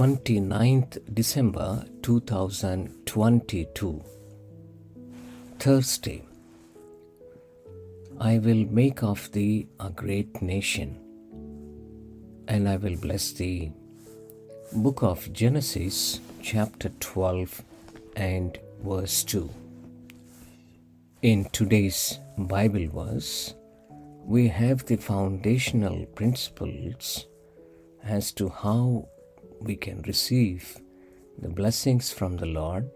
29th December 2022. Thursday. I will make of thee a great nation, and I will bless thee. Book of Genesis, chapter 12 and verse 2. In today's Bible verse, we have the foundational principles as to how we can receive the blessings from the Lord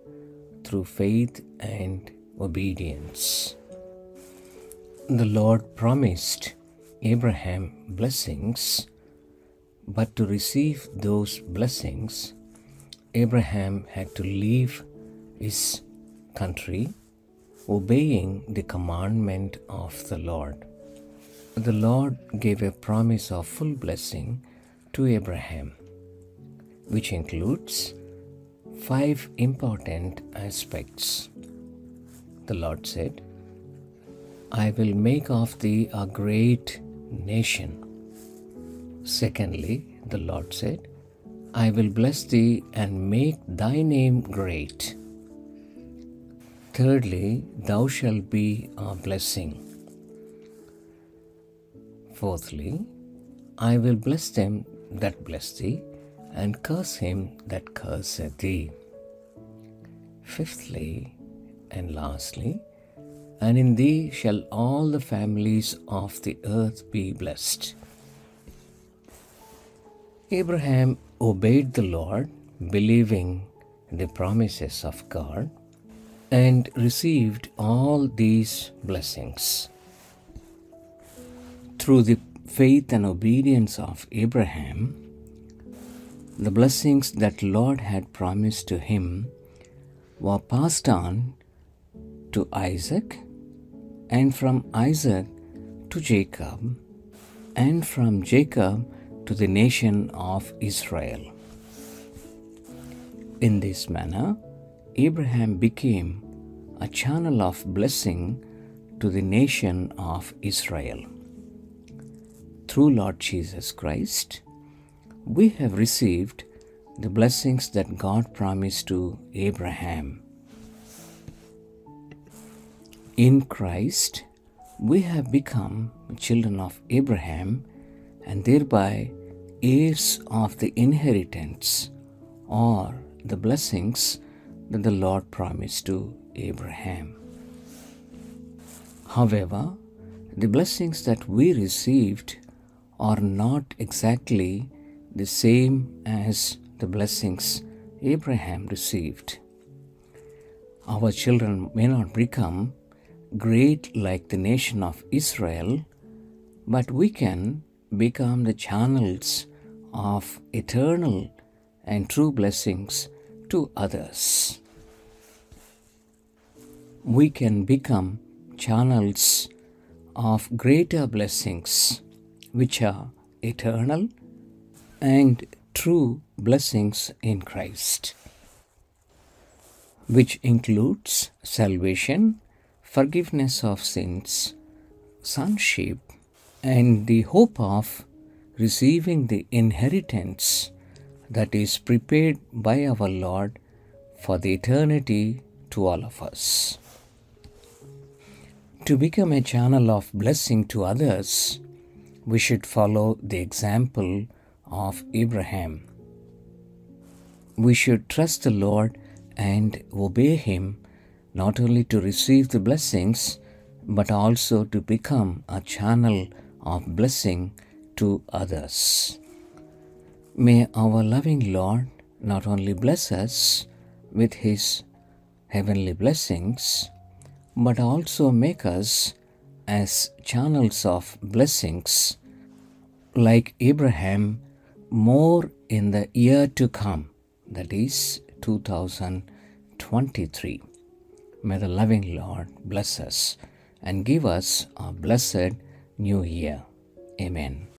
through faith and obedience. The Lord promised Abraham blessings, but to receive those blessings, Abraham had to leave his country, obeying the commandment of the Lord. The Lord gave a promise of full blessing to Abraham, which includes five important aspects. The Lord said, I will make of thee a great nation. Secondly, the Lord said, I will bless thee and make thy name great. Thirdly, thou shalt be a blessing. Fourthly, I will bless them that bless thee, and curse him that curseth thee. Fifthly, and lastly, and in thee shall all the families of the earth be blessed. Abraham obeyed the Lord, believing the promises of God, and received all these blessings. Through the faith and obedience of Abraham, the blessings that Lord had promised to him were passed on to Isaac, and from Isaac to Jacob, and from Jacob to the nation of Israel. In this manner, Abraham became a channel of blessing to the nation of Israel. Through Lord Jesus Christ, we have received the blessings that God promised to Abraham. In Christ, we have become children of Abraham and thereby heirs of the inheritance or the blessings that the Lord promised to Abraham. However, the blessings that we received are not exactly the same as the blessings Abraham received. Our children may not become great like the nation of Israel, but we can become the channels of eternal and true blessings to others. We can become channels of greater blessings, which are eternal and true blessings in Christ, which includes salvation, forgiveness of sins, sonship, and the hope of receiving the inheritance that is prepared by our Lord for the eternity to all of us. To become a channel of blessing to others, we should follow the example of Abraham. We should trust the Lord and obey Him not only to receive the blessings but also to become a channel of blessing to others. May our loving Lord not only bless us with His heavenly blessings, but also make us as channels of blessings like Abraham more in the year to come, that is 2023. May the loving Lord bless us and give us a blessed new year. Amen.